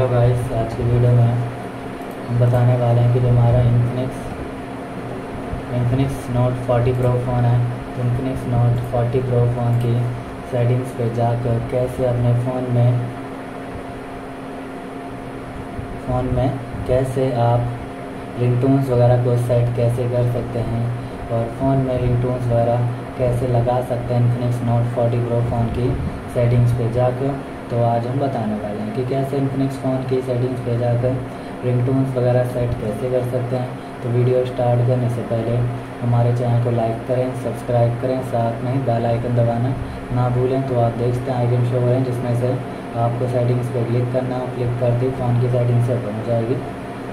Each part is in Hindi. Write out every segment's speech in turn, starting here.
हेलो गाइस, आज की वीडियो में हम बताने वाले हैं कि जो हमारा Infinix Infinix Note 40 pro phone है। तो इन्फिनिक्स नोट 40 प्रो फ़ोन की सेटिंग्स पे जाकर कैसे अपने फ़ोन में फ़ोन में कैसे आप रिंगटोन्स वगैरह को सेट कैसे कर सकते हैं और फ़ोन में रिंगटोन्स वगैरह कैसे लगा सकते हैं इन्फिनिक्स नोट 40 प्रो फ़ोन की सेटिंग्स पे जाकर। तो आज हम बताने वाले हैं कि कैसे इन्फिनिक्स फ़ोन की सेटिंग्स पे जाकर रिंगटोन्स वगैरह सेट कैसे कर सकते हैं। तो वीडियो स्टार्ट करने से पहले हमारे चैनल को लाइक करें सब्सक्राइब करें, साथ में ही बेल आइकन दबाना ना भूलें। तो आप देखते हैं आइकन शो करें जिसमें से आपको सेटिंग्स पे क्लिक करना है क्लिक करते ही फ़ोन की सेटिंग सेट हो जाएगी।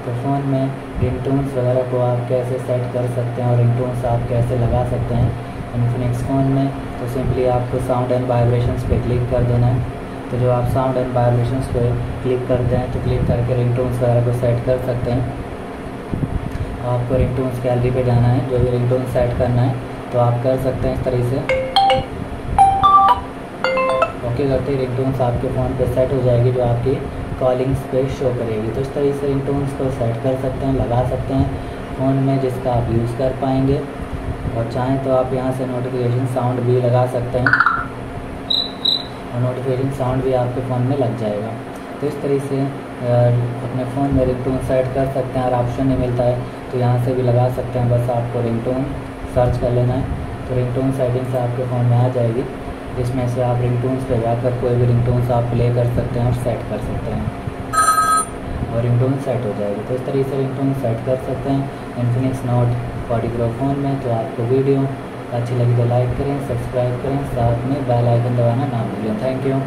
तो फ़ोन में रिंगटोन्स वगैरह को आप कैसे सेट कर सकते हैं और रिंगटोन्स आप कैसे लगा सकते हैं इन्फिनिक्स फ़ोन में तो सिंपली आपको साउंड एंड वाइब्रेशंस पे क्लिक कर देना है। तो जो आप साउंड एंड वाइब्रेशंस पे क्लिक करते हैं तो क्लिक करके रिंगटोन्स वगैरह को सेट कर सकते हैं। आपको रिंगटोन्स गैलरी पे जाना है, जो भी रिंगटोन सेट करना है तो आप कर सकते हैं इस तरीके से। ओके करते ही रिंगटोन्स आपके फ़ोन पे सेट हो जाएगी, जो आपकी कॉलिंग्स पे शो करेगी। तो इस तरीके से रिंगटोन्स को सेट कर सकते हैं, लगा सकते हैं फ़ोन में, जिसका आप यूज़ कर पाएँगे। और चाहें तो आप यहाँ से नोटिफिकेशन साउंड भी लगा सकते हैं। और नोटिफिकेशन साउंड भी आपके फ़ोन में लग जाएगा। तो इस तरीके से अपने फ़ोन में रिंगटोन सेट कर सकते हैं और ऑप्शन नहीं मिलता है तो यहाँ से भी लगा सकते हैं। बस आपको रिंगटोन सर्च कर लेना है तो रिंगटोन सेटिंग्स आपके फ़ोन में आ जाएगी, जिसमें से आप रिंगटोन्स पे जाकर कोई भी रिंगटोन्स आप प्ले कर सकते हैं और सेट कर सकते हैं। और रिंगटोन सेट हो जाएगी। तो इस तरीके से रिंगटोन सेट कर सकते हैं। Infinix Note forty pro phone में तो आपको वीडियो अच्छी लगी तो लाइक करें, सब्सक्राइब करें, साथ में बेल आइकन दबाना ना भूलें। Thank you.